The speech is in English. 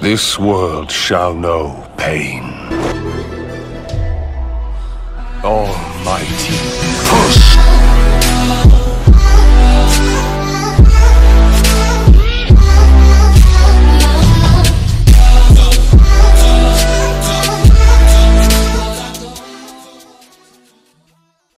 This world shall know pain. Almighty push!